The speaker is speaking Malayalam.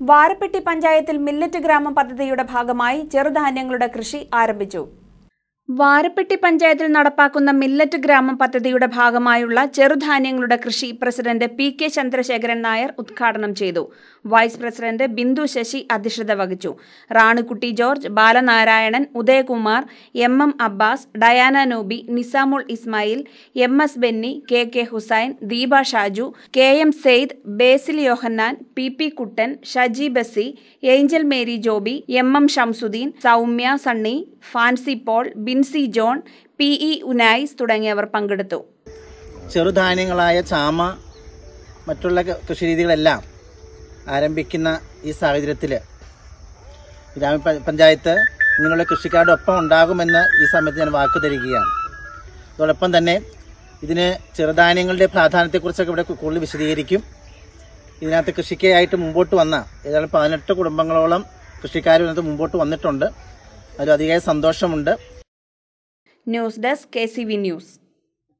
വാരപ്പെട്ടി പഞ്ചായത്തിൽ മില്ലറ്റ് ഗ്രാമം പദ്ധതിയുടെ ഭാഗമായി ചെറുധാന്യങ്ങളുടെ കൃഷി ആരംഭിച്ചു. വാരപ്പെട്ടി പഞ്ചായത്തിൽ നടപ്പാക്കുന്ന മില്ലറ്റ് ഗ്രാമം പദ്ധതിയുടെ ഭാഗമായുള്ള ചെറുധാന്യങ്ങളുടെ കൃഷി president P K Chandrasekharan Nair ഉദ്ഘാടനം ചെയ്തു. വൈസ് പ്രസിഡന്റ് ബിന്ദു ശശി അധ്യക്ഷത വഹിച്ചു. Ranikutty George Balanarayanan Udayakumar M M Abbas Diana Noby Nizamul Ismail M S Benny K K Hussain Deepa Shaju K M Sayed Basil Yohannan P P Kuttan Shaji Bessy Angel Mary Joby M M Shamsuddin Soumya Sunny Fancy Paul Binsy John P E Unais തുടങ്ങിയവർ പങ്കെടുത്തു. ചെറുധാന്യങ്ങളായ ചാമ മറ്റുള്ള കൃഷിരീതികളെല്ലാം ആരംഭിക്കുന്ന ഈ സാഹചര്യത്തിൽ ഗ്രാമപഞ്ചായത്ത് ഇങ്ങനെയുള്ള കൃഷിക്കാരുടെ ഉണ്ടാകുമെന്ന് ഈ സമയത്ത് ഞാൻ വാക്കു തരികയാണ്. അതോടൊപ്പം തന്നെ ഇതിന് ചെറുധാന്യങ്ങളുടെ പ്രാധാന്യത്തെക്കുറിച്ചൊക്കെ ഇവിടെ കൂടുതൽ വിശദീകരിക്കും. ഇതിനകത്ത് കൃഷിക്കായിട്ട് മുമ്പോട്ട് വന്ന ഏതാണ്ട് പതിനെട്ട് കുടുംബങ്ങളോളം കൃഷിക്കാർ ഇതിനകത്ത് മുമ്പോട്ട് വന്നിട്ടുണ്ട്. അതിൽ സന്തോഷമുണ്ട്. news desk K C V news